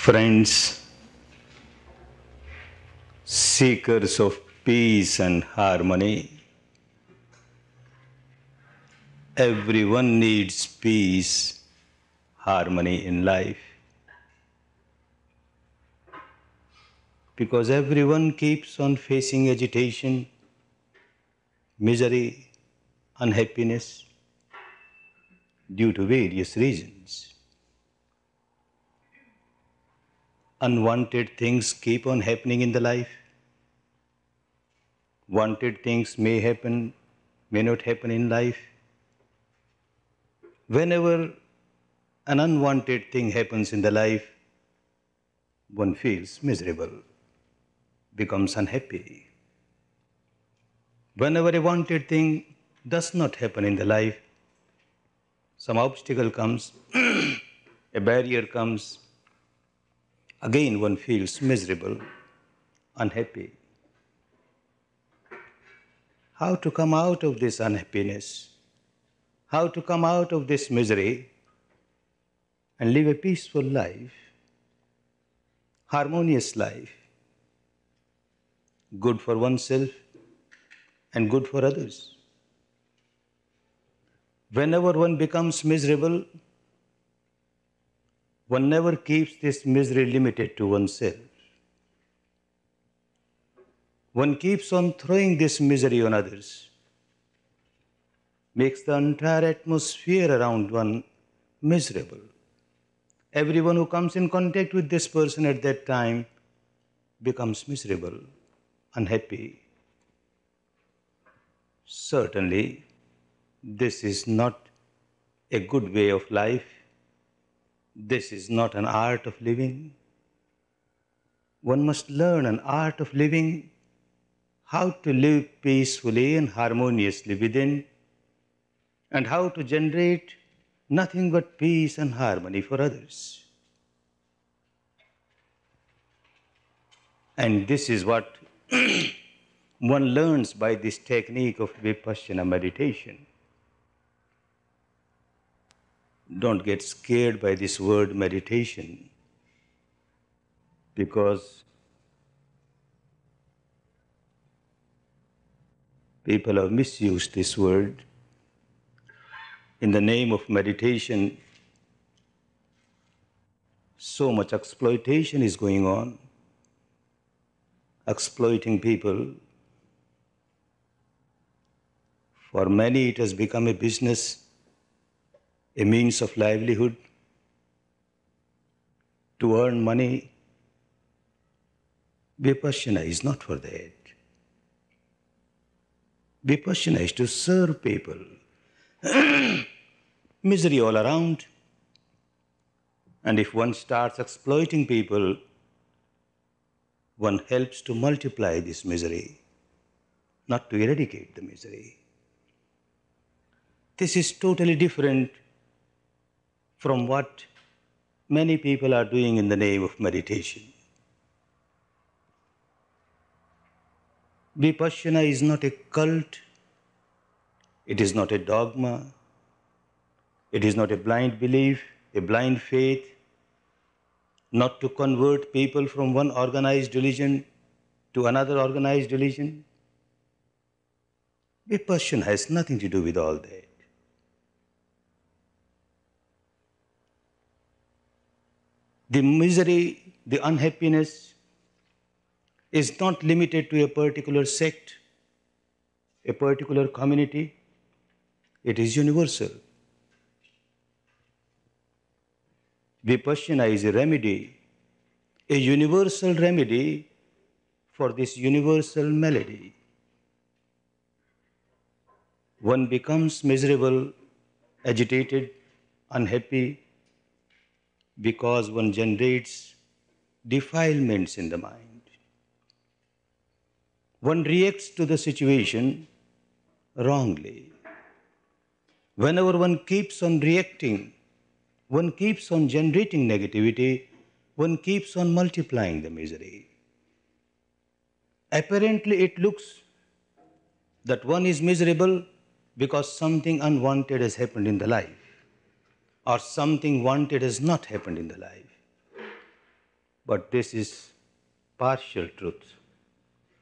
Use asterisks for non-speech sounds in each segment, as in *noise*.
Friends, seekers of peace and harmony, everyone needs peace, harmony in life. Because everyone keeps on facing agitation, misery, unhappiness due to various reasons. Unwanted things keep on happening in the life. Wanted things may happen, may not happen in life. Whenever an unwanted thing happens in the life, one feels miserable, becomes unhappy. Whenever a wanted thing does not happen in the life, some obstacle comes, *clears throat* a barrier comes, again one feels miserable, unhappy. How to come out of this unhappiness? How to come out of this misery and live a peaceful life, harmonious life, good for oneself and good for others? Whenever one becomes miserable, one never keeps this misery limited to oneself. One keeps on throwing this misery on others, makes the entire atmosphere around one miserable. Everyone who comes in contact with this person at that time becomes miserable, unhappy. Certainly, this is not a good way of life. This is not an art of living. One must learn an art of living, how to live peacefully and harmoniously within, and how to generate nothing but peace and harmony for others. And this is what *clears throat* one learns by this technique of Vipassana meditation. Don't get scared by this word meditation because people have misused this word. In the name of meditation, so much exploitation is going on, exploiting people. For many, it has become a business a means of livelihood, to earn money. Vipassana is not for that. Vipassana is to serve people. *clears throat* Misery all around. And if one starts exploiting people, one helps to multiply this misery, not to eradicate the misery. This is totally different from what many people are doing in the name of meditation. Vipassana is not a cult, it is not a dogma, it is not a blind belief, a blind faith, not to convert people from one organized religion to another organized religion. Vipassana has nothing to do with all that. The misery, the unhappiness is not limited to a particular sect, a particular community. It is universal. Vipassana is a remedy, a universal remedy for this universal malady. One becomes miserable, agitated, unhappy, because one generates defilements in the mind. One reacts to the situation wrongly. Whenever one keeps on reacting, one keeps on generating negativity, one keeps on multiplying the misery. Apparently, it looks that one is miserable because something unwanted has happened in the life or something wanted has not happened in the life. but this is partial truth,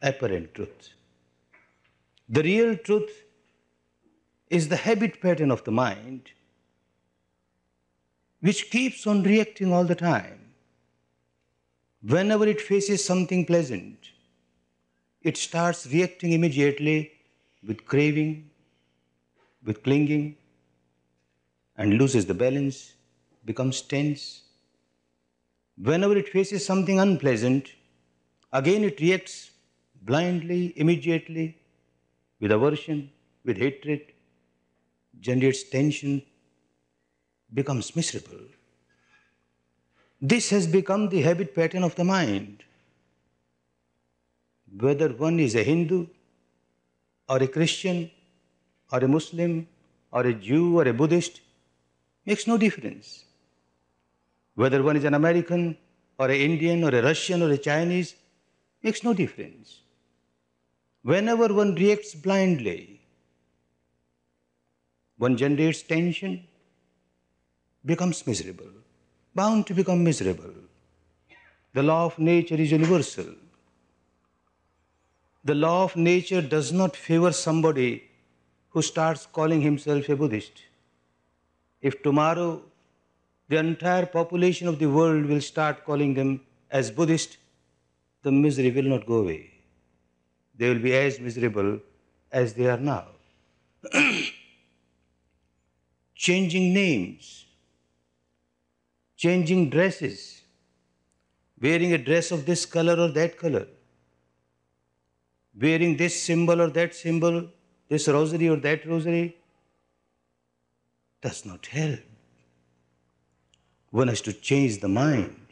apparent truth. The real truth is the habit pattern of the mind which keeps on reacting all the time. Whenever it faces something pleasant, it starts reacting immediately with craving, with clinging, and loses the balance, becomes tense. Whenever it faces something unpleasant, again it reacts blindly, immediately, with aversion, with hatred, generates tension, becomes miserable. This has become the habit pattern of the mind. Whether one is a Hindu or a Christian or a Muslim or a Jew or a Buddhist makes no difference. Whether one is an American or an Indian or a Russian or a Chinese makes no difference. Whenever one reacts blindly, one generates tension, becomes miserable, bound to become miserable. The law of nature is universal. The law of nature does not favor somebody who starts calling himself a Buddhist. If tomorrow the entire population of the world will start calling them as Buddhist, the misery will not go away. They will be as miserable as they are now. *clears throat* Changing names, changing dresses, wearing a dress of this color or that color, wearing this symbol or that symbol, this rosary or that rosary, does not help. One has to change the mind,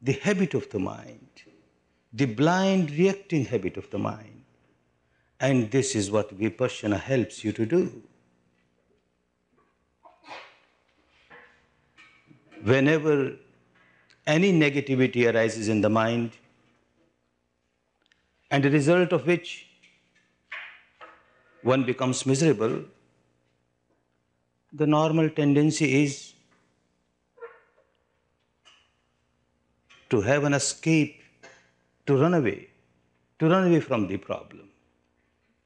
the habit of the mind, the blind reacting habit of the mind. And this is what Vipassana helps you to do. Whenever any negativity arises in the mind, and the result of which one becomes miserable, the normal tendency is to have an escape, to run away, to run away from the problem.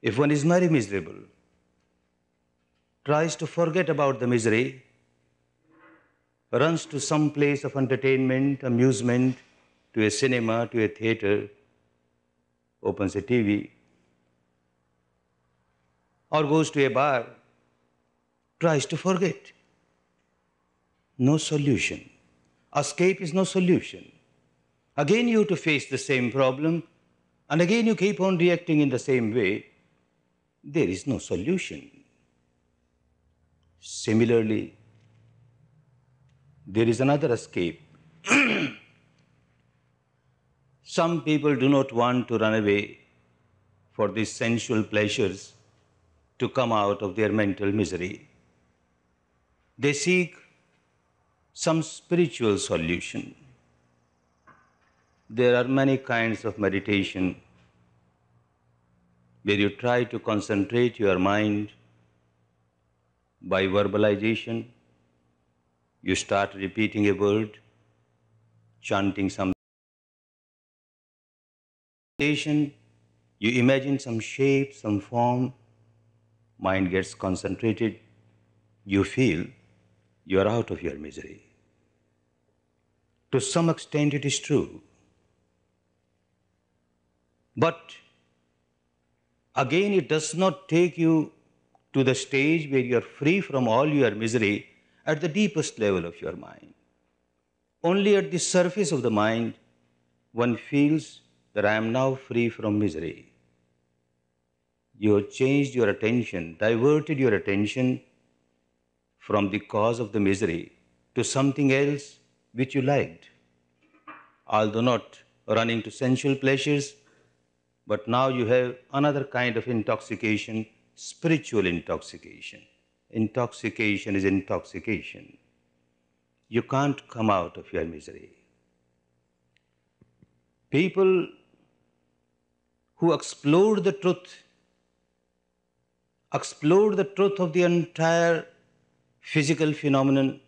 If one is very miserable, tries to forget about the misery, runs to some place of entertainment, amusement, to a cinema, to a theater, opens a TV, or goes to a bar, tries to forget. No solution. Escape is no solution. Again, you have to face the same problem, and again, you keep on reacting in the same way. There is no solution. Similarly, there is another escape. *clears throat* Some people do not want to run away for these sensual pleasures to come out of their mental misery. They seek some spiritual solution. There are many kinds of meditation where you try to concentrate your mind by verbalization. You start repeating a word, chanting some meditation, you imagine some shape, some form, mind gets concentrated, you feel you are out of your misery. To some extent, it is true. But again, it does not take you to the stage where you are free from all your misery at the deepest level of your mind. Only at the surface of the mind, one feels that I am now free from misery. You have changed your attention, diverted your attention from the cause of the misery to something else which you liked. Although not running to sensual pleasures, but now you have another kind of intoxication, spiritual intoxication. Intoxication is intoxication. You can't come out of your misery. People who explored the truth, explored the truth of the entire physical phenomenon,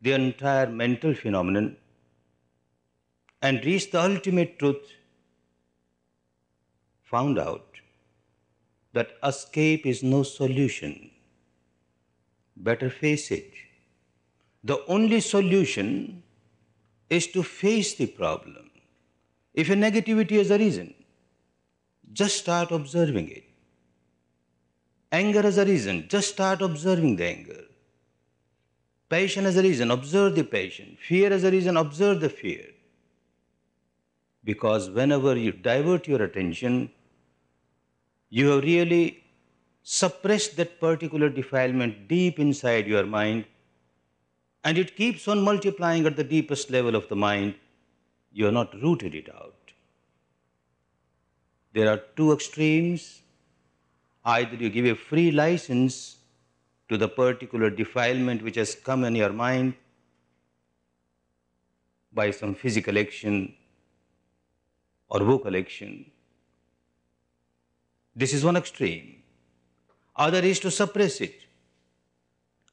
the entire mental phenomenon, and reached the ultimate truth, found out that escape is no solution. Better face it. The only solution is to face the problem. If a negativity has arisen, just start observing it. Anger has arisen, just start observing the anger. Passion as a reason, observe the passion. Fear as a reason, observe the fear. Because whenever you divert your attention, you have really suppressed that particular defilement deep inside your mind, and it keeps on multiplying at the deepest level of the mind. You have not rooted it out. There are two extremes. Either you give a free license to the particular defilement which has come in your mind by some physical action or vocal action. This is one extreme. Other is to suppress it.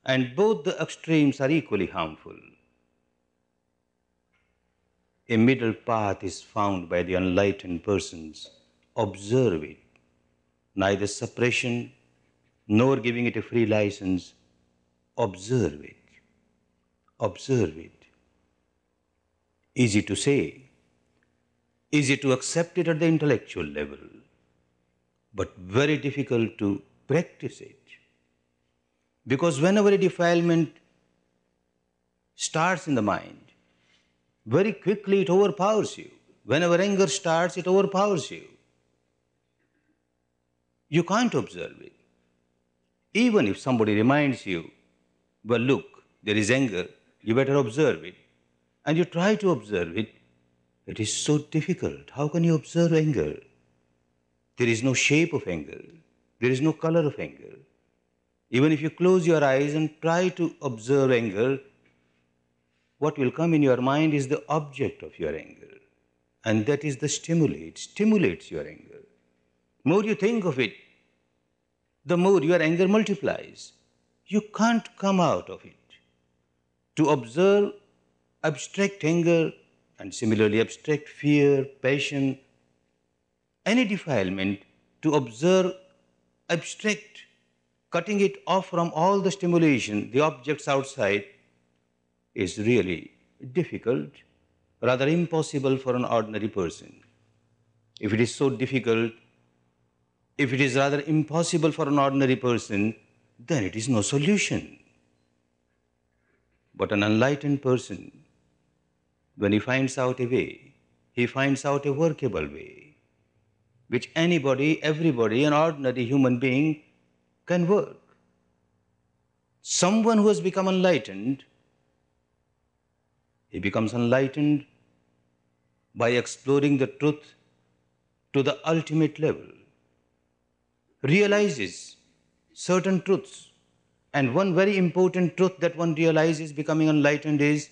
And both the extremes are equally harmful. A middle path is found by the enlightened persons. Observe it. Neither suppression nor giving it a free license. Observe it. Observe it. Easy to say, easy to accept it at the intellectual level, but very difficult to practice it. Because whenever a defilement starts in the mind, very quickly it overpowers you. Whenever anger starts, it overpowers you. You can't observe it. Even if somebody reminds you, well, look, there is anger, you better observe it, and you try to observe it, it is so difficult. How can you observe anger? There is no shape of anger, there is no color of anger. Even if you close your eyes and try to observe anger, what will come in your mind is the object of your anger. And that is the stimuli. It stimulates your anger. More you think of it, the more your anger multiplies. You can't come out of it. To observe abstract anger and similarly abstract fear, passion, any defilement, to observe abstract, cutting it off from all the stimulation, the objects outside, is really difficult, rather impossible for an ordinary person. If it is so difficult, if it is rather impossible for an ordinary person, then it is no solution. But an enlightened person, when he finds out a way, he finds out a workable way, which anybody, everybody, an ordinary human being can work. Someone who has become enlightened, he becomes enlightened by exploring the truth to the ultimate level realizes certain truths. And one very important truth that one realizes becoming enlightened is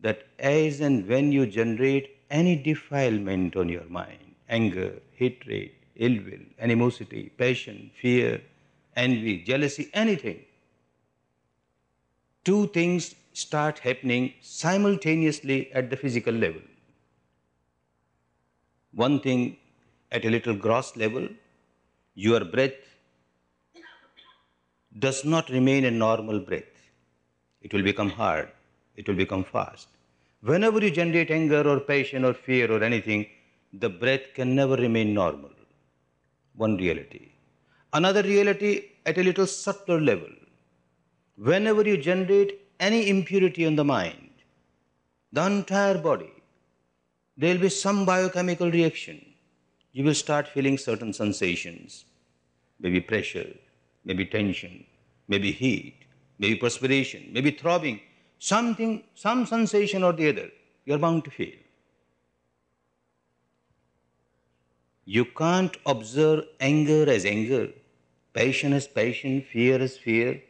that as and when you generate any defilement on your mind, anger, hatred, ill will, animosity, passion, fear, envy, jealousy, anything, two things start happening simultaneously at the physical level. One thing at a little gross level, your breath does not remain a normal breath. It will become hard, it will become fast. Whenever you generate anger or passion or fear or anything, the breath can never remain normal. One reality. Another reality at a little subtler level. Whenever you generate any impurity on the mind, the entire body, there will be some biochemical reaction you will start feeling certain sensations, maybe pressure, maybe tension, maybe heat, maybe perspiration, maybe throbbing, something, some sensation or the other, you're bound to feel. You can't observe anger as anger, passion as passion, fear as fear.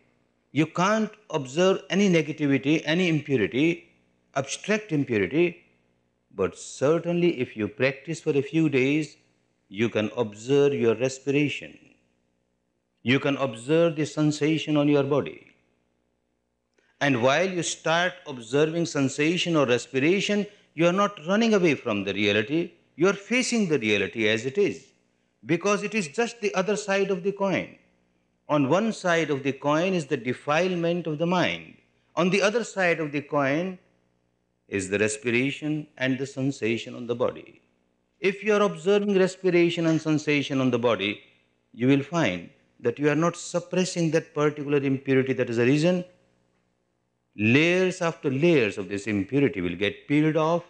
You can't observe any negativity, any impurity, abstract impurity, but certainly if you practice for a few days, you can observe your respiration. You can observe the sensation on your body. And while you start observing sensation or respiration, You are not running away from the reality, you are facing the reality as it is, because it is just the other side of the coin. On one side of the coin is the defilement of the mind, on the other side of the coin is the respiration and the sensation on the body. If you are observing respiration and sensation on the body, you will find that you are not suppressing that particular impurity that is reason layers after layers of this impurity will get peeled off.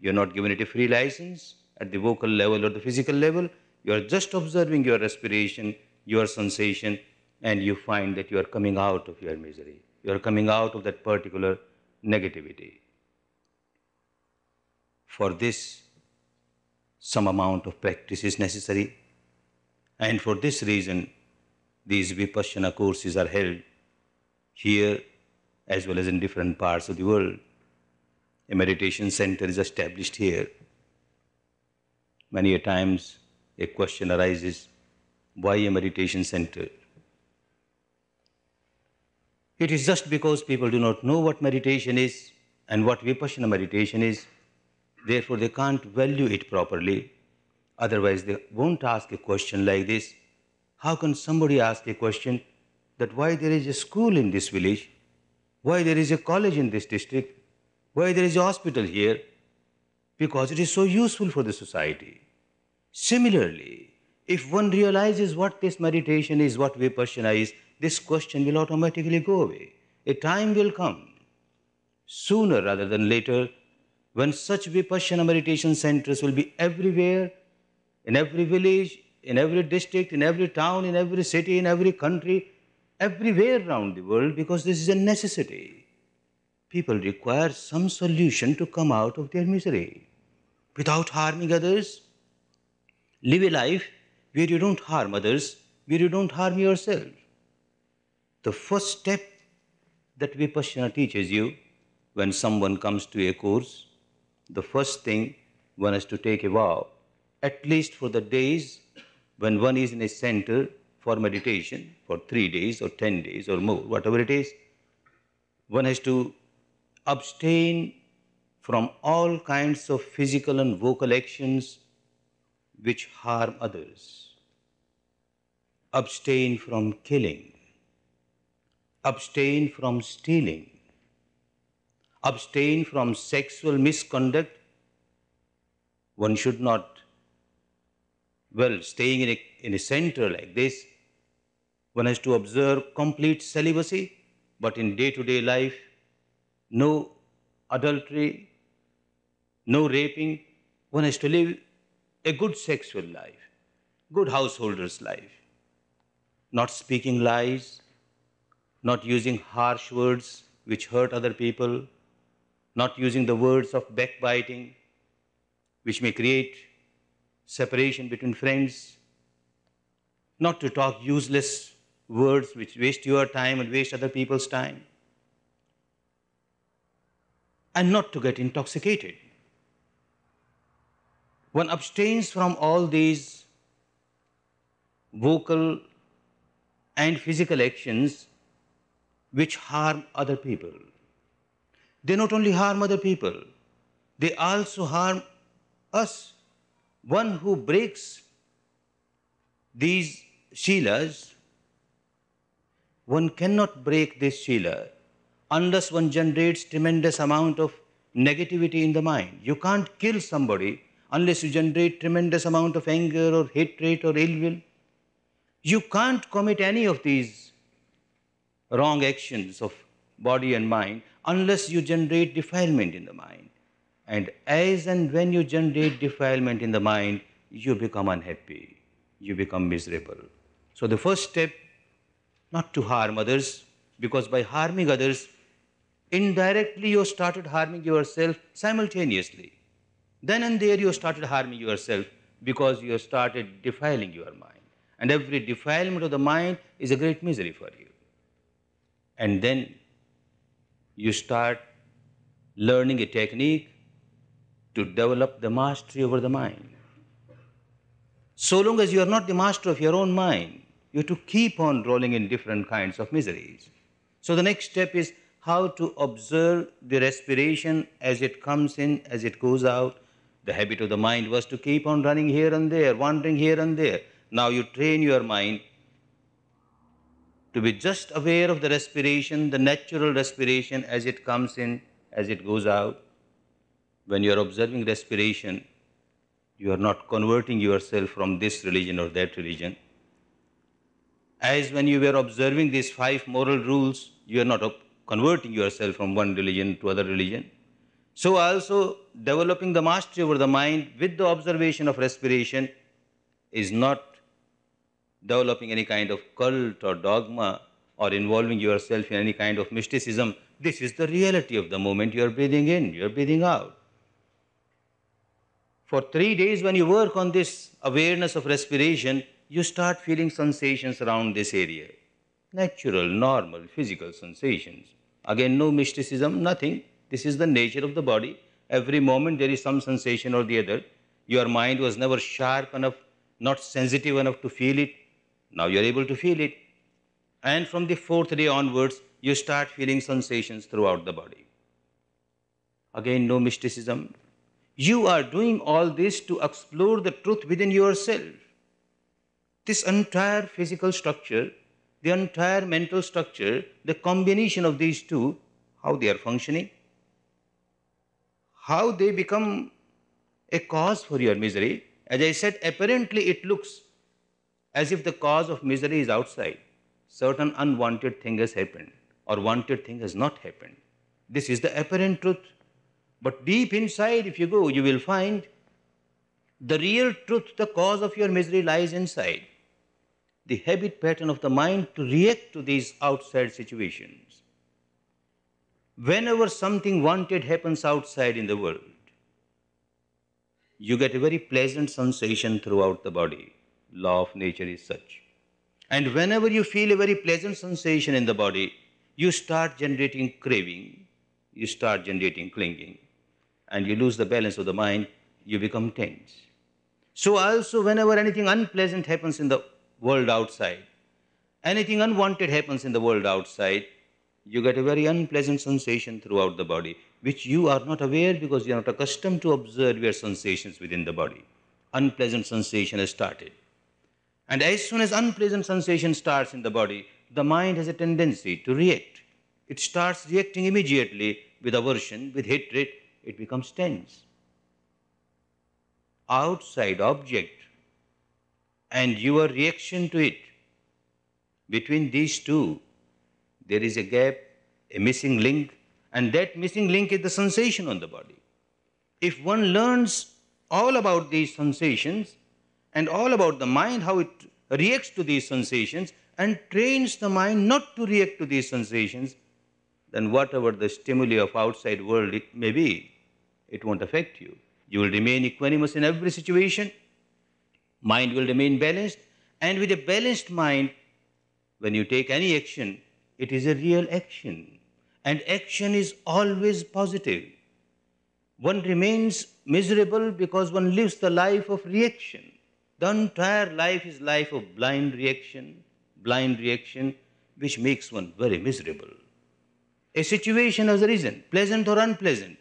You're not given it a free license at the vocal level or the physical level. You are just observing your respiration, your sensation, and you find that you are coming out of your misery. You are coming out of that particular negativity. For this, some amount of practice is necessary. And for this reason, these Vipassana courses are held here as well as in different parts of the world. A meditation center is established here. Many a times a question arises why a meditation center? It is just because people do not know what meditation is and what Vipassana meditation is, therefore they can't value it properly. Otherwise, they won't ask a question like this How can somebody ask a question that why there is a school in this village why there is a college in this district, why there is a hospital here, because it is so useful for the society. Similarly, if one realizes what this meditation is, what vipassana is, this question will automatically go away. A time will come, sooner rather than later, when such vipassana meditation centers will be everywhere, in every village, in every district, in every town, in every city, in every country, everywhere around the world because this is a necessity. People require some solution to come out of their misery without harming others. Live a life where you don't harm others, where you don't harm yourself. The first step that Vipassana teaches you when someone comes to a course, the first thing one has to take a vow, at least for the days when one is in a center for meditation for three days or ten days or more, whatever it is, one has to abstain from all kinds of physical and vocal actions which harm others. Abstain from killing. Abstain from stealing. Abstain from sexual misconduct. One should not, well, staying in a, in a center like this, one has to observe complete celibacy, but in day to day life, no adultery, no raping. One has to live a good sexual life, good householder's life, not speaking lies, not using harsh words which hurt other people, not using the words of backbiting which may create separation between friends, not to talk useless words which waste your time and waste other people's time. And not to get intoxicated. One abstains from all these vocal and physical actions which harm other people. They not only harm other people, they also harm us. One who breaks these shilas one cannot break this shila unless one generates tremendous amount of negativity in the mind. You can't kill somebody unless you generate tremendous amount of anger or hatred or ill will. You can't commit any of these wrong actions of body and mind unless you generate defilement in the mind. And as and when you generate defilement in the mind, you become unhappy, you become miserable. So the first step not to harm others, because by harming others, indirectly you started harming yourself simultaneously. Then and there you started harming yourself because you started defiling your mind. And every defilement of the mind is a great misery for you. And then you start learning a technique to develop the mastery over the mind. So long as you are not the master of your own mind, you have to keep on rolling in different kinds of miseries. So the next step is how to observe the respiration as it comes in, as it goes out. The habit of the mind was to keep on running here and there, wandering here and there. Now you train your mind to be just aware of the respiration, the natural respiration as it comes in, as it goes out. When you are observing respiration, you are not converting yourself from this religion or that religion. As when you were observing these five moral rules, you are not converting yourself from one religion to other religion. So also developing the mastery over the mind with the observation of respiration is not developing any kind of cult or dogma or involving yourself in any kind of mysticism. This is the reality of the moment you are breathing in, you are breathing out. For three days, when you work on this awareness of respiration, you start feeling sensations around this area. Natural, normal, physical sensations. Again, no mysticism, nothing. This is the nature of the body. Every moment there is some sensation or the other. Your mind was never sharp enough, not sensitive enough to feel it. Now you are able to feel it. And from the fourth day onwards, you start feeling sensations throughout the body. Again, no mysticism. You are doing all this to explore the truth within yourself. This entire physical structure, the entire mental structure, the combination of these two, how they are functioning, how they become a cause for your misery. As I said, apparently it looks as if the cause of misery is outside. Certain unwanted thing has happened or wanted thing has not happened. This is the apparent truth. But deep inside, if you go, you will find the real truth, the cause of your misery lies inside the habit pattern of the mind to react to these outside situations. Whenever something wanted happens outside in the world, you get a very pleasant sensation throughout the body. Law of nature is such. And whenever you feel a very pleasant sensation in the body, you start generating craving, you start generating clinging, and you lose the balance of the mind, you become tense. So, also, whenever anything unpleasant happens in the world outside. Anything unwanted happens in the world outside, you get a very unpleasant sensation throughout the body, which you are not aware because you are not accustomed to observe your sensations within the body. Unpleasant sensation has started. And as soon as unpleasant sensation starts in the body, the mind has a tendency to react. It starts reacting immediately with aversion, with hatred, it becomes tense. Outside object and your reaction to it. Between these two, there is a gap, a missing link, and that missing link is the sensation on the body. If one learns all about these sensations and all about the mind, how it reacts to these sensations, and trains the mind not to react to these sensations, then whatever the stimuli of outside world it may be, it won't affect you. You will remain equanimous in every situation mind will remain balanced. And with a balanced mind, when you take any action, it is a real action. And action is always positive. One remains miserable because one lives the life of reaction. The entire life is life of blind reaction, blind reaction, which makes one very miserable. A situation has arisen, pleasant or unpleasant.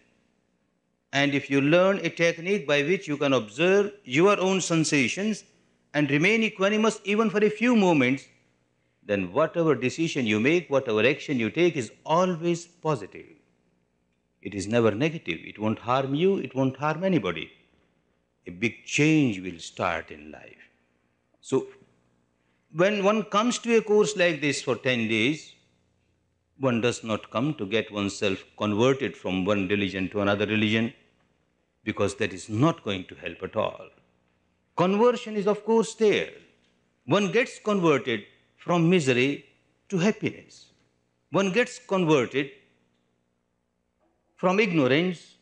And if you learn a technique by which you can observe your own sensations and remain equanimous even for a few moments, then whatever decision you make, whatever action you take is always positive. It is never negative. It won't harm you, it won't harm anybody. A big change will start in life. So, when one comes to a course like this for 10 days, one does not come to get oneself converted from one religion to another religion because that is not going to help at all. Conversion is, of course, there. One gets converted from misery to happiness. One gets converted from ignorance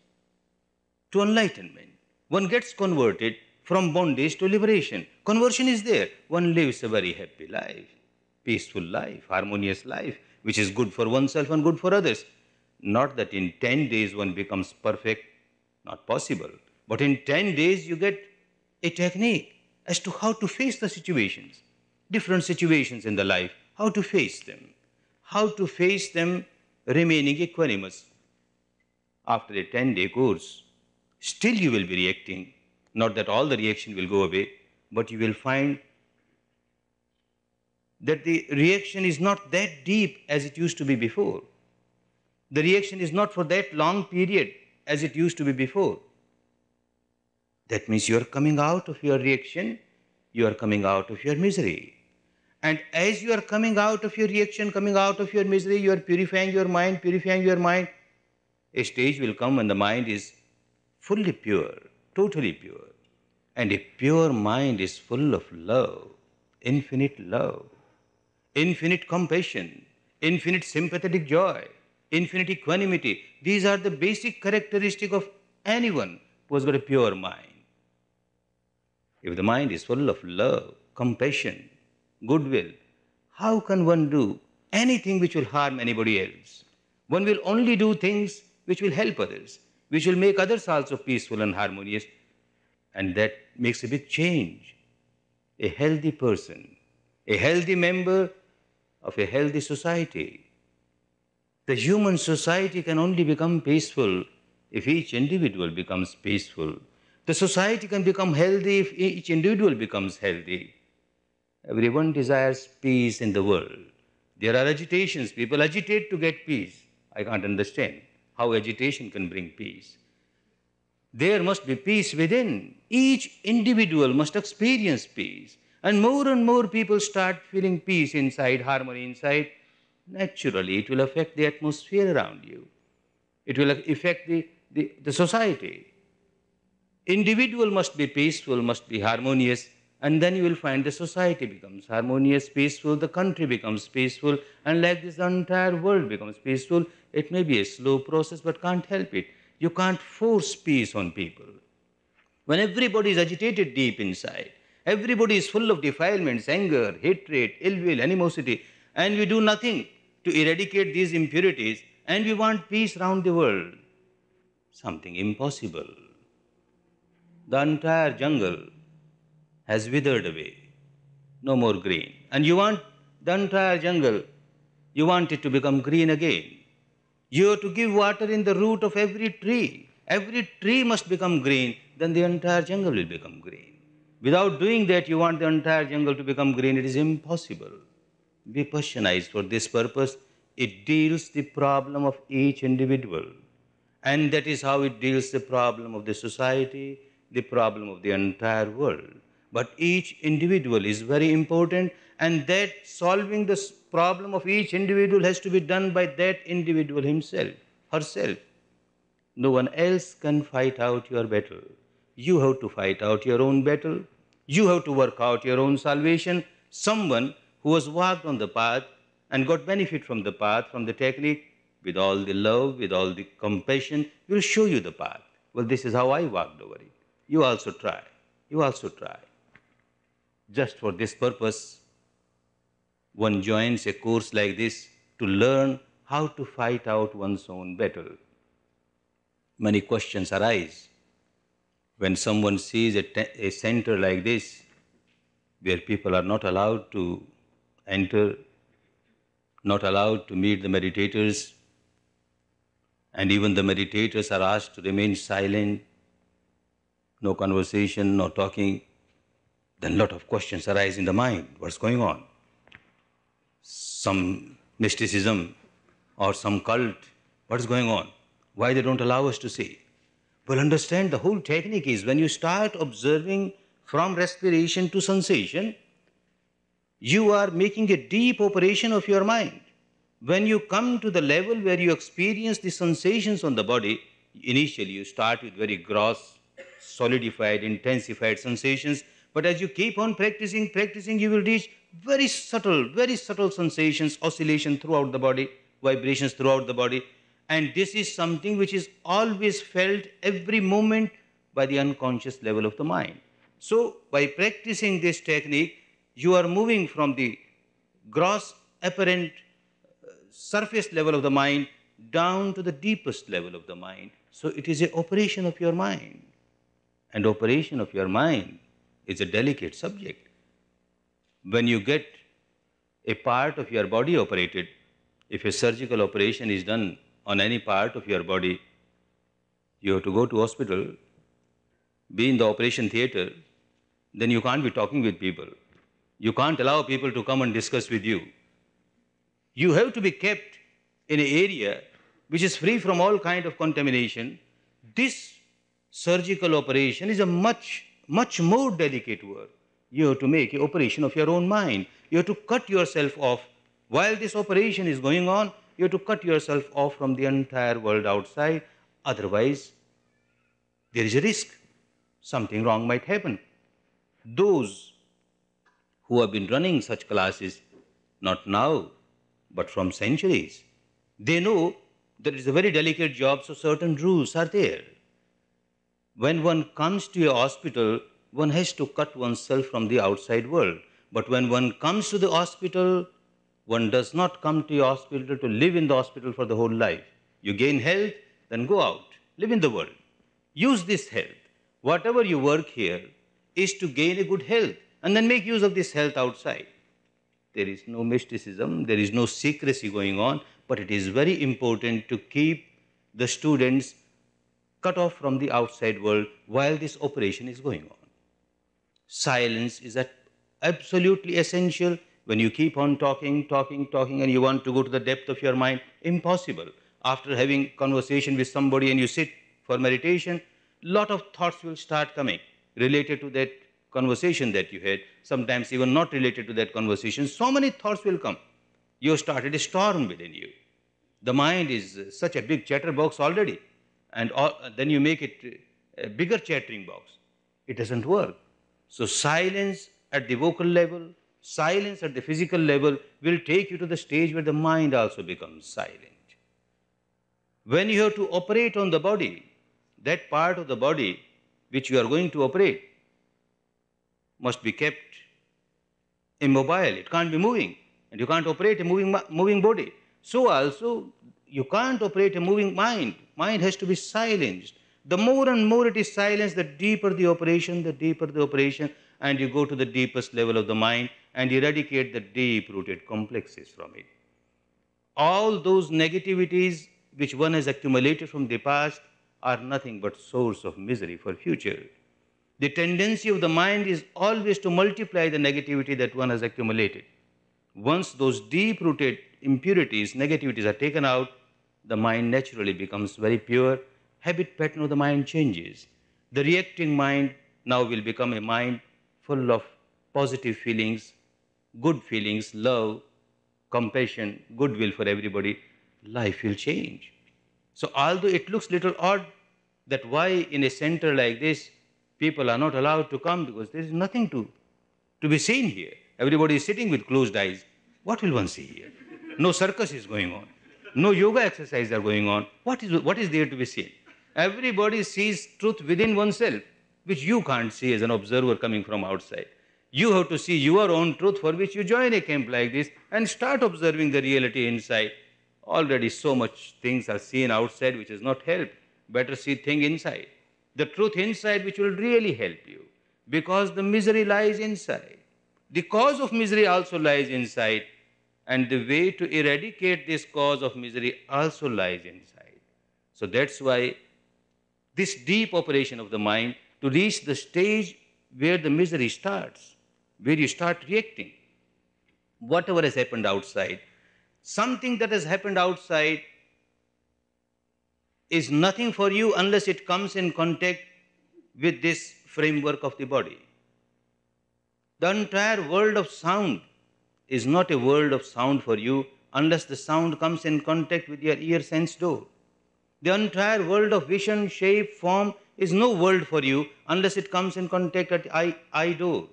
to enlightenment. One gets converted from bondage to liberation. Conversion is there. One lives a very happy life, peaceful life, harmonious life which is good for oneself and good for others. Not that in 10 days one becomes perfect, not possible. But in 10 days you get a technique as to how to face the situations, different situations in the life, how to face them, how to face them remaining equanimous. After a 10 day course, still you will be reacting. Not that all the reaction will go away, but you will find that the reaction is not that deep as it used to be before. The reaction is not for that long period as it used to be before. That means you are coming out of your reaction, you are coming out of your misery. And as you are coming out of your reaction, coming out of your misery, you are purifying your mind, purifying your mind. A stage will come when the mind is fully pure, totally pure. And a pure mind is full of love, infinite love, infinite compassion, infinite sympathetic joy, infinite equanimity. These are the basic characteristic of anyone who has got a pure mind. If the mind is full of love, compassion, goodwill, how can one do anything which will harm anybody else? One will only do things which will help others, which will make others also peaceful and harmonious. And that makes a big change. A healthy person, a healthy member of a healthy society. The human society can only become peaceful if each individual becomes peaceful. The society can become healthy if each individual becomes healthy. Everyone desires peace in the world. There are agitations. People agitate to get peace. I can't understand how agitation can bring peace. There must be peace within. Each individual must experience peace. And more and more people start feeling peace inside, harmony inside. Naturally, it will affect the atmosphere around you. It will affect the, the, the society. Individual must be peaceful, must be harmonious, and then you will find the society becomes harmonious, peaceful, the country becomes peaceful, and like this, the entire world becomes peaceful. It may be a slow process, but can't help it. You can't force peace on people. When everybody is agitated deep inside, everybody is full of defilements, anger, hatred, ill will, animosity, and we do nothing to eradicate these impurities, and we want peace round the world. Something impossible. The entire jungle has withered away. No more green. And you want the entire jungle, you want it to become green again. You have to give water in the root of every tree. Every tree must become green, then the entire jungle will become green. Without doing that, you want the entire jungle to become green. It is impossible. Vipassana is for this purpose. It deals the problem of each individual. And that is how it deals the problem of the society, the problem of the entire world. But each individual is very important, and that solving the problem of each individual has to be done by that individual himself, herself. No one else can fight out your battle. You have to fight out your own battle. You have to work out your own salvation. Someone who has walked on the path and got benefit from the path, from the technique, with all the love, with all the compassion, will show you the path. Well, this is how I walked over it. You also try. You also try. Just for this purpose, one joins a course like this to learn how to fight out one's own battle. Many questions arise when someone sees a, a center like this, where people are not allowed to enter, not allowed to meet the meditators, and even the meditators are asked to remain silent, no conversation, no talking, then a lot of questions arise in the mind. What's going on? Some mysticism or some cult. What's going on? Why they don't allow us to see? Well, understand the whole technique is when you start observing from respiration to sensation, you are making a deep operation of your mind. When you come to the level where you experience the sensations on the body, initially you start with very gross, solidified, intensified sensations. But as you keep on practicing, practicing, you will reach very subtle, very subtle sensations, oscillation throughout the body, vibrations throughout the body. And this is something which is always felt every moment by the unconscious level of the mind. So, by practicing this technique, you are moving from the gross, apparent, uh, surface level of the mind down to the deepest level of the mind. So, it is an operation of your mind. And operation of your mind is a delicate subject. When you get a part of your body operated, If a surgical operation is done on any part of your body, you have to go to hospital, be in the operation theater, then you can't be talking with people. You can't allow people to come and discuss with you. You have to be kept in an area which is free from all kind of contamination. This surgical operation is a much, much more delicate work. You have to make an operation of your own mind. You have to cut yourself off. While this operation is going on, you have to cut yourself off from the entire world outside. Otherwise, there is a risk. Something wrong might happen. Those who have been running such classes, not now, but from centuries, they know that it's a very delicate job, so certain rules are there. When one comes to a hospital, one has to cut oneself from the outside world. But when one comes to the hospital, one does not come to a hospital to live in the hospital for the whole life. You gain health, then go out, live in the world. Use this health. Whatever you work here is to gain a good health and then make use of this health outside. There is no mysticism, there is no secrecy going on, but it is very important to keep the students cut off from the outside world while this operation is going on. Silence is absolutely essential when you keep on talking, talking, talking, and you want to go to the depth of your mind. Impossible. After having conversation with somebody and you sit for meditation, lot of thoughts will start coming related to that conversation that you had, sometimes even not related to that conversation. So many thoughts will come. You started a storm within you. The mind is such a big chatterbox already, and all, then you make it a bigger chattering box. It doesn't work. So, silence at the vocal level, silence at the physical level will take you to the stage where the mind also becomes silent. When you have to operate on the body, that part of the body which you are going to operate must be kept immobile. It can't be moving. And you can't operate a moving, moving body. So also, you can't operate a moving mind. Mind has to be silenced. The more and more it is silenced, the deeper the operation, the deeper the operation, and you go to the deepest level of the mind and eradicate the deep rooted complexes from it. All those negativities which one has accumulated from the past are nothing but source of misery for future. The tendency of the mind is always to multiply the negativity that one has accumulated. Once those deep rooted impurities, negativities are taken out, the mind naturally becomes very pure. Habit pattern of the mind changes. The reacting mind now will become a mind full of positive feelings, good feelings, love, compassion, goodwill for everybody. Life will change. So, although it looks little odd that why in a center like this people are not allowed to come because there is nothing to, to be seen here. Everybody is sitting with closed eyes. What will one see here? No circus is going on. No yoga exercises are going on. What is, what is there to be seen? Everybody sees truth within oneself, which you can't see as an observer coming from outside. You have to see your own truth for which you join a camp like this and start observing the reality inside. Already so much things are seen outside which has not helped. Better see thing inside the truth inside which will really help you because the misery lies inside. The cause of misery also lies inside, and the way to eradicate this cause of misery also lies inside. So that's why this deep operation of the mind to reach the stage where the misery starts, where you start reacting. Whatever has happened outside, something that has happened outside is nothing for you unless it comes in contact with this framework of the body. The entire world of sound is not a world of sound for you unless the sound comes in contact with your ear sense door. The entire world of vision, shape, form is no world for you unless it comes in contact at eye, eye door.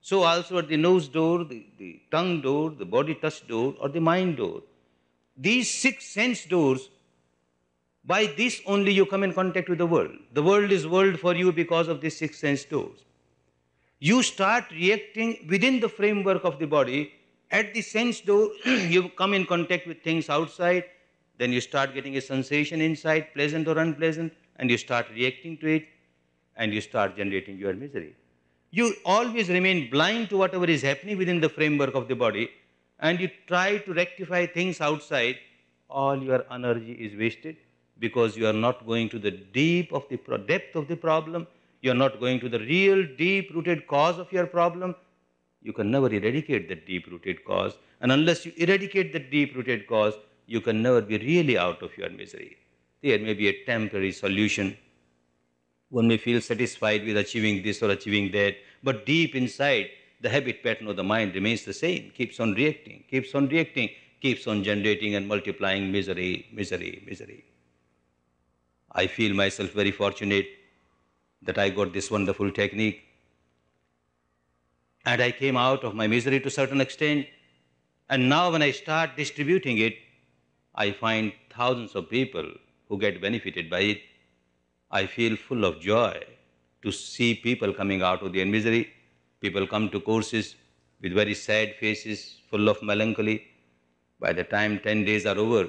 So also at the nose door, the, the tongue door, the body touch door, or the mind door. These six sense doors by this only you come in contact with the world. The world is world for you because of these six sense doors. You start reacting within the framework of the body. At the sense door, *clears throat* you come in contact with things outside, then you start getting a sensation inside, pleasant or unpleasant, and you start reacting to it, and you start generating your misery. You always remain blind to whatever is happening within the framework of the body, and you try to rectify things outside, all your energy is wasted because you are not going to the deep of the depth of the problem. You are not going to the real deep rooted cause of your problem. You can never eradicate the deep rooted cause. And unless you eradicate the deep rooted cause, you can never be really out of your misery. There may be a temporary solution. One may feel satisfied with achieving this or achieving that, but deep inside, the habit pattern of the mind remains the same, keeps on reacting, keeps on reacting, keeps on generating and multiplying misery, misery, misery. I feel myself very fortunate that I got this wonderful technique. And I came out of my misery to a certain extent. And now, when I start distributing it, I find thousands of people who get benefited by it. I feel full of joy to see people coming out of their misery. People come to courses with very sad faces, full of melancholy. By the time 10 days are over,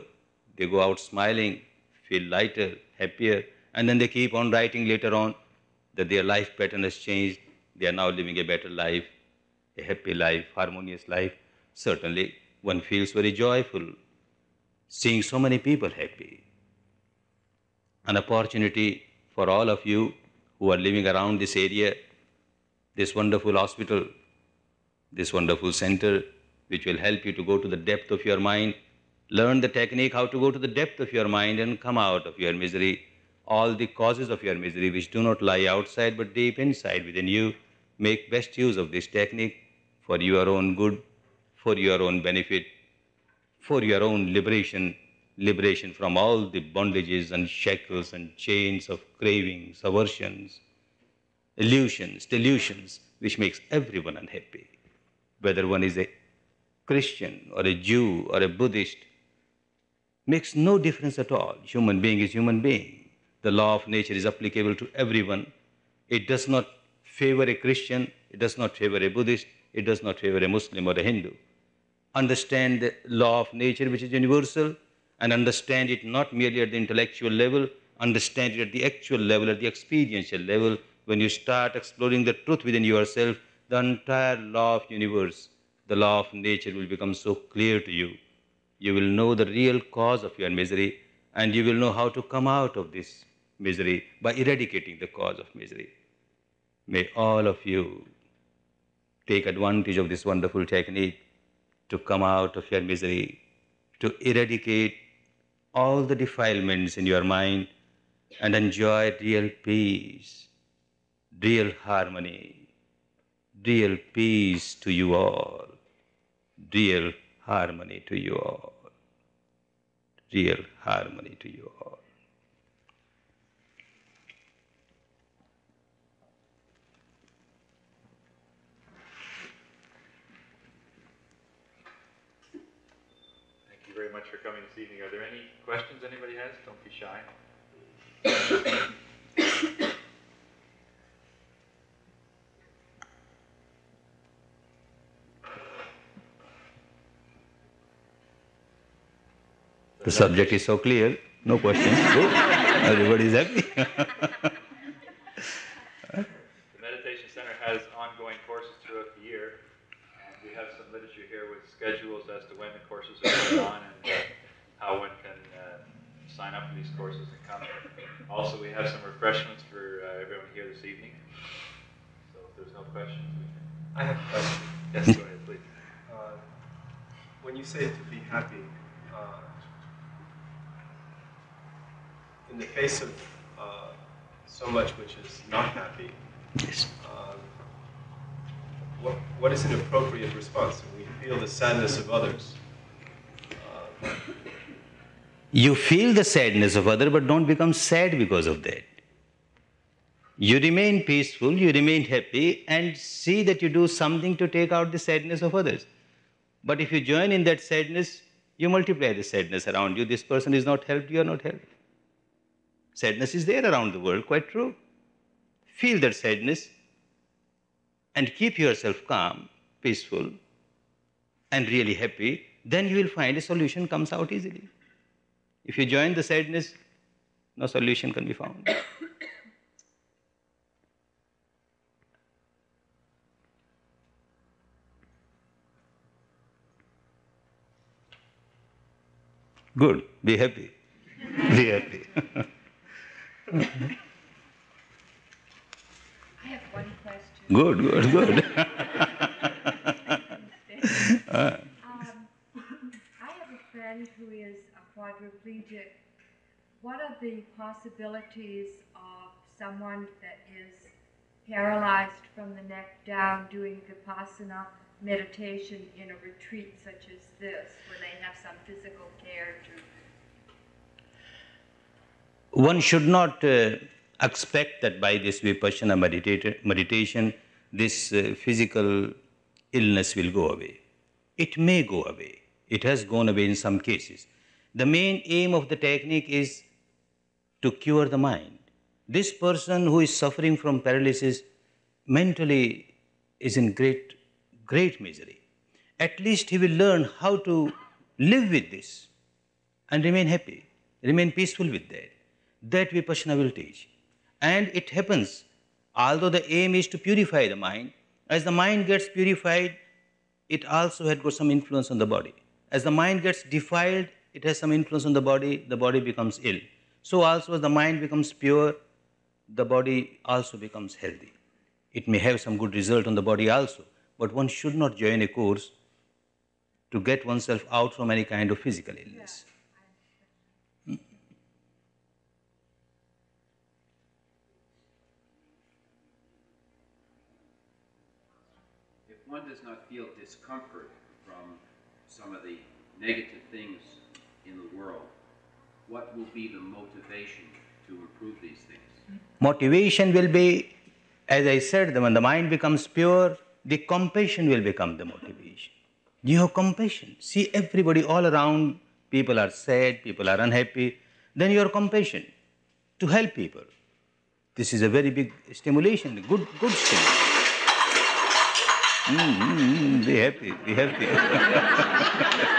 they go out smiling, feel lighter, happier, and then they keep on writing later on that their life pattern has changed. They are now living a better life, a happy life, harmonious life. Certainly, one feels very joyful seeing so many people happy. An opportunity for all of you who are living around this area, this wonderful hospital, this wonderful center, which will help you to go to the depth of your mind, learn the technique how to go to the depth of your mind and come out of your misery. All the causes of your misery, which do not lie outside but deep inside within you, make best use of this technique for your own good, for your own benefit, for your own liberation, liberation from all the bondages and shackles and chains of cravings, aversions, illusions, delusions, which makes everyone unhappy. Whether one is a Christian or a Jew or a Buddhist, makes no difference at all. Human being is human being. The law of nature is applicable to everyone. It does not favor a Christian, it does not favor a Buddhist, it does not favor a Muslim or a Hindu understand the law of nature, which is universal, and understand it not merely at the intellectual level, understand it at the actual level, at the experiential level. When you start exploring the truth within yourself, the entire law of universe, the law of nature will become so clear to you. You will know the real cause of your misery, and you will know how to come out of this misery by eradicating the cause of misery. May all of you take advantage of this wonderful technique to come out of your misery, to eradicate all the defilements in your mind and enjoy real peace, real harmony, real peace to you all, real harmony to you all, real harmony to you all. very much for coming this evening. Are there any questions anybody has? Don't be shy. The subject is so clear, no questions. Good. Everybody is happy. *laughs* the Meditation Center has ongoing courses throughout the year we have some literature here with schedules as to when the courses are going on and uh, how one can uh, sign up for these courses and come. Also, we have some refreshments for uh, everyone here this evening. So if there's no questions, we can. I have a question. Yes, go ahead, please. Uh, when you say to be happy, uh, in the face of uh, so much which is not happy, yes what, what is an appropriate response when we feel the sadness of others? Uh, you feel the sadness of other, but don't become sad because of that. You remain peaceful, you remain happy, and see that you do something to take out the sadness of others. But if you join in that sadness, you multiply the sadness around you. This person is not helped, you are not helped. Sadness is there around the world, quite true. Feel that sadness, and keep yourself calm, peaceful, and really happy, then you will find a solution comes out easily. If you join the sadness, no solution can be found. Good. Be happy. Be happy. *laughs* I have one question. good, good, good. *laughs* *laughs* Um, I have a friend who is a quadriplegic. What are the possibilities of someone that is paralyzed from the neck down doing vipassana meditation in a retreat such as this, where they have some physical care to One should not uh, expect that by this vipassana medita- meditation, this uh, physical illness will go away. It may go away. It has gone away in some cases. The main aim of the technique is to cure the mind. This person who is suffering from paralysis mentally is in great, great misery. At least he will learn how to live with this and remain happy, remain peaceful with that. That Vipassana will teach. And it happens, although the aim is to purify the mind, as the mind gets purified, it also had got some influence on the body. As the mind gets defiled, it has some influence on the body, the body becomes ill. So also as the mind becomes pure, the body also becomes healthy. It may have some good result on the body also, but one should not join a course to get oneself out from any kind of physical illness. If one does not feel discomfort from some of the negative things in the world, what will be the motivation to improve these things? Motivation will be, as I said, when the mind becomes pure, the compassion will become the motivation. You have compassion. See everybody all around, people are sad, people are unhappy. Then you are compassion to help people. This is a very big stimulation, good, good stimulation. Mm, mm, mm, be happy, be happy. *laughs*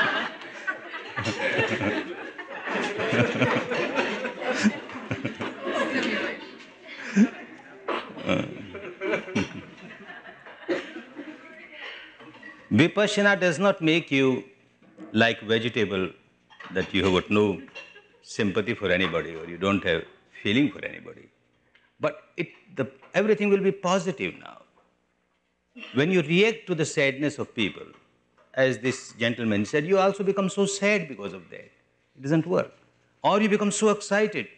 Vipassana does not make you like vegetable that you have got no sympathy for anybody or you don't have feeling for anybody. But it, the, everything will be positive now. When you react to the sadness of people, as this gentleman said, you also become so sad because of that. It doesn't work. Or you become so excited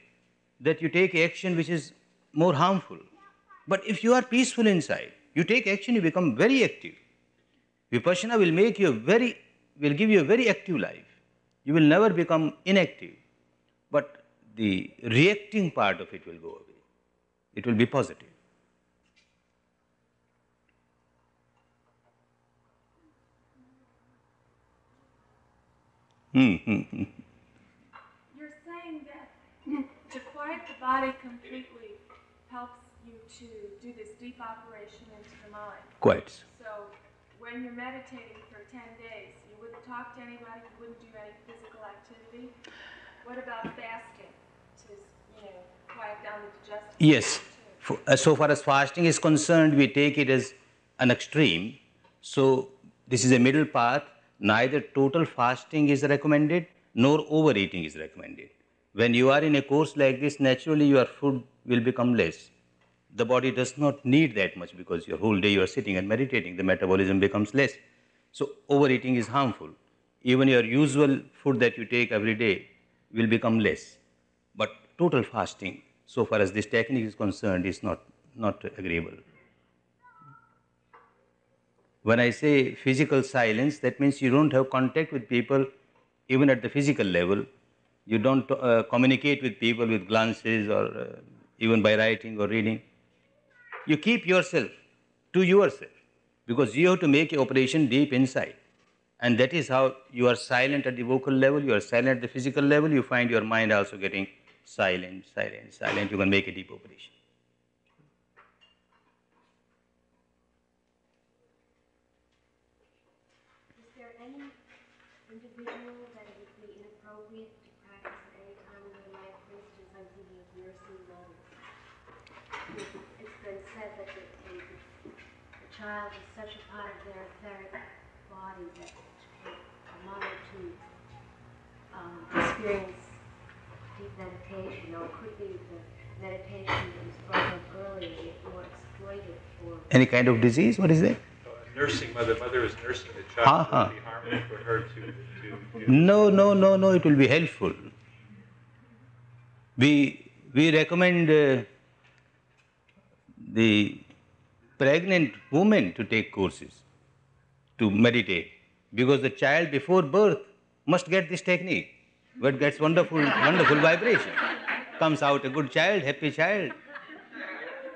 that you take action which is more harmful. But if you are peaceful inside, you take action, you become very active. Vipassana will make you very, will give you a very active life. You will never become inactive. But the reacting part of it will go away. It will be positive. Hmm, hmm, hmm. You're saying that to quiet the body completely helps you to do this deep operation into the mind. Quite. When you're meditating for 10 days, you wouldn't talk to anybody, you wouldn't do any physical activity. What about fasting to, you know, quiet down the digestive Yes. For, as so far as fasting is concerned, we take it as an extreme. So, this is a middle path. Neither total fasting is recommended nor overeating is recommended. When you are in a course like this, naturally your food will become less. The body does not need that much because your whole day you are sitting and meditating, the metabolism becomes less. So, overeating is harmful. Even your usual food that you take every day will become less. But total fasting, so far as this technique is concerned, is not, not agreeable. When I say physical silence, that means you don't have contact with people even at the physical level. You don't uh, communicate with people with glances or uh, even by writing or reading. You keep yourself to yourself because you have to make your operation deep inside. And that is how you are silent at the vocal level, you are silent at the physical level, you find your mind also getting silent, silent, silent. You can make a deep operation. Is there any individual that it would be inappropriate to practice at any time in their life? For instance, I'm thinking of nursing mothers. It's been said that the, a, the child is such a part of their etheric body that a mother to um, experience deep meditation, or it could be the meditation that was brought up earlier, get more exploited for Any kind of disease? What is it? Nursing mother, mother is nursing the child. Uh-huh. Would be harmful for her to, to do? No, no, no, no, it will be helpful. We, we recommend uh, the pregnant women to take courses to meditate. Because the child before birth must get this technique. But gets wonderful wonderful vibration. Comes out a good child happy child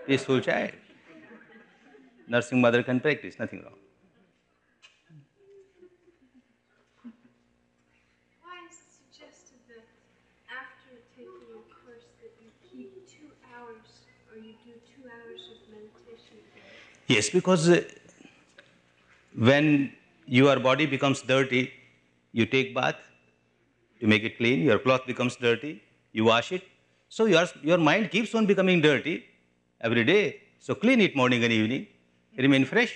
peaceful child. Nursing mother can practice nothing wrong Why is it suggested that after taking a course that you keep two hours or you do two hours of meditation a day? Yes, because uh, when your body becomes dirty, you take bath you make it clean. Your cloth becomes dirty, you wash it. So your your mind keeps on becoming dirty every day. So clean it morning and evening. Remain fresh.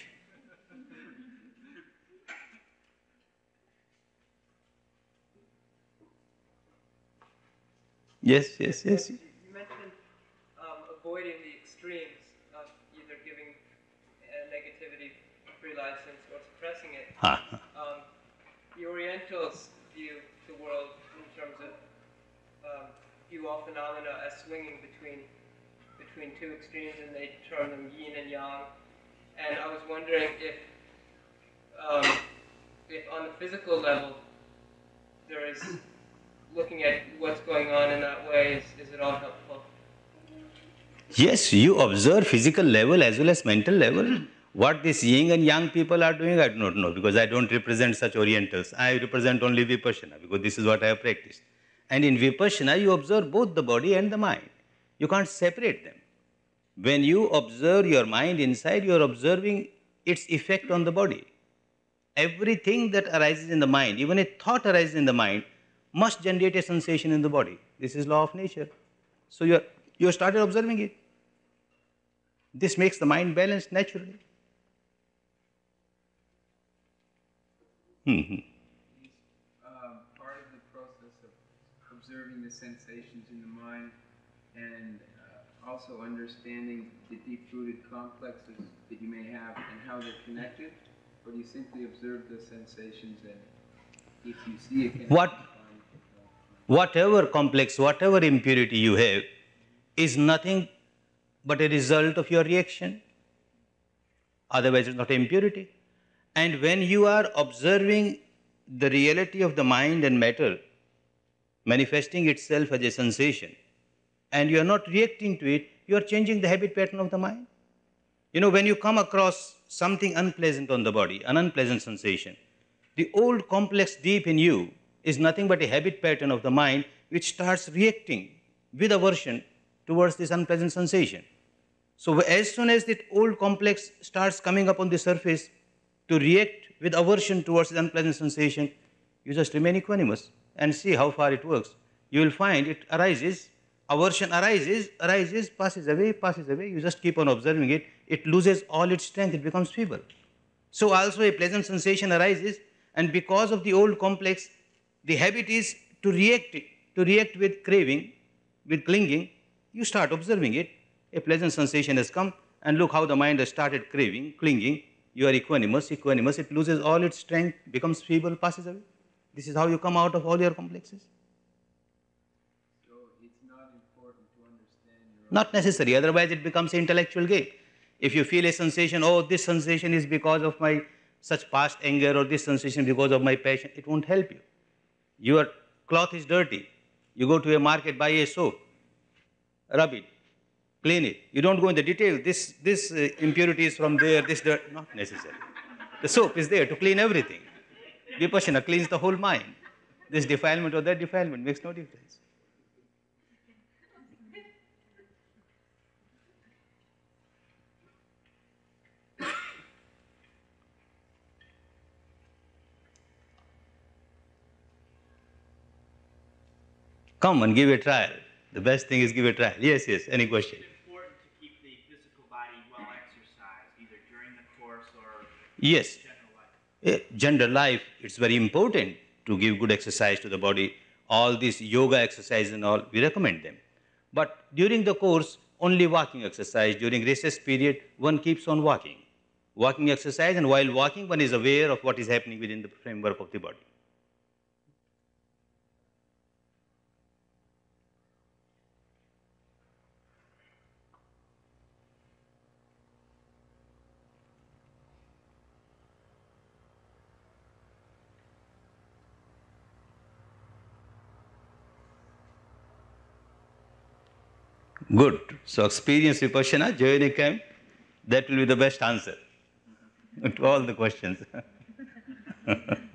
Yes, yes, yes. You mentioned um, avoiding the extremes of either giving uh, negativity free license or suppressing it. Ha. Um, the Orientals view the world in terms of um, view all phenomena as swinging between between two extremes, and they term them yin and yang. And I was wondering if um, if on the physical level there is looking at what's going on in that way is, is it all helpful? Yes, you observe physical level as well as mental level. What these young and young people are doing, I do not know because I don't represent such Orientals. I represent only Vipassana because this is what I have practiced. And in Vipassana, you observe both the body and the mind. You can't separate them. When you observe your mind inside, you are observing its effect on the body. Everything that arises in the mind, even a thought arises in the mind, must generate a sensation in the body. This is law of nature. So you are, you started observing it. This makes the mind balanced naturally. Mhm. um, part of the process of observing the sensations in the mind and uh, also understanding the deep-rooted complexes that you may have and how they're connected? Or do you simply observe the sensations and if you see connection, What- uh, Whatever complex, whatever impurity you have, is nothing but a result of your reaction. Otherwise, it's not impurity. And when you are observing the reality of the mind and matter manifesting itself as a sensation, and you are not reacting to it, you are changing the habit pattern of the mind. You know, when you come across something unpleasant on the body, an unpleasant sensation, the old complex deep in you is nothing but a habit pattern of the mind which starts reacting with aversion towards this unpleasant sensation. So, as soon as that old complex starts coming up on the surface to react with aversion towards the unpleasant sensation, you just remain equanimous and see how far it works. You will find it arises, aversion arises, arises, passes away, passes away. You just keep on observing it. It loses all its strength, it becomes feeble. So, also a pleasant sensation arises, and because of the old complex, the habit is to react, to react with craving, with clinging. You start observing it. A pleasant sensation has come, and look how the mind has started craving, clinging. You are equanimous, equanimous. It loses all its strength, becomes feeble, passes away. This is how you come out of all your complexes. so it's not important to understand Not necessary, otherwise, it becomes intellectual game. If you feel a sensation, oh, this sensation is because of my such past anger, or this sensation because of my passion, it won't help you. Your cloth is dirty. You go to a market, buy a soap, rub it, clean it. You don't go in the detail. This, this uh, impurity is from there, this dirt. Not necessary. The soap is there to clean everything. Vipassana cleans the whole mind. This defilement or that defilement makes no difference. Come and give a trial. The best thing is give a trial. Yes, yes. Any question? important to keep the physical body well exercised, either during the course or Yes. general. Eh, Gender life, it's very important to give good exercise to the body. all these yoga exercise and all, we recommend them. But during the course, only walking exercise. During recess period, one keeps on walking. Walking exercise, and while walking, one is aware of what is happening within the framework of the body. Good. So experience Vipassana, camp, that will be the best answer *laughs* to all the questions. *laughs*